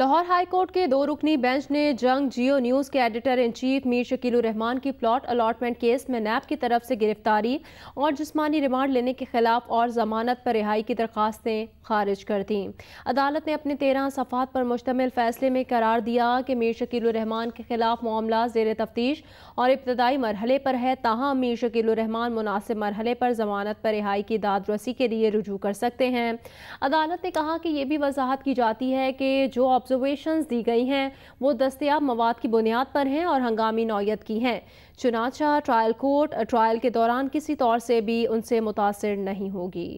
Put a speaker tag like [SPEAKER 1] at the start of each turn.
[SPEAKER 1] Lahore high court के दो रुकनी bench ने जंग जियो न्यूज़ के editor in chief Mir Shakil Rahman की प्लॉट अलॉटमेंट केस में नैब की तरफ़ से गिरफ्तारी और जिसमानी रिमांड लेने के खिलाफ और जमानत पर रिहाई की दरखास्तें खारिज कर दी। अदालत ने अपने तेरह सफ़ात पर मुश्तमिल फैसले में करार दिया कि मीर शकील के खिलाफ मामला जेर तफ्तीश और इब्तदाई मरहले पर है ताहम मीर शकील रहमान मुनासिब मरहले पर जमानत पर रिहाई की दाद रसी के लिए रुजू कर सकते हैं। अदालत ने कहा कि यह भी वजाहत की जाती है कि जो ऑब्जर्वेशन दी गई हैं। वो दस्तियाब मवाद की बुनियाद पर हैं और हंगामी नौयत की हैं। चुनाचा ट्रायल कोर्ट ट्रायल के दौरान किसी तौर से भी उनसे मुतासर नहीं होगी।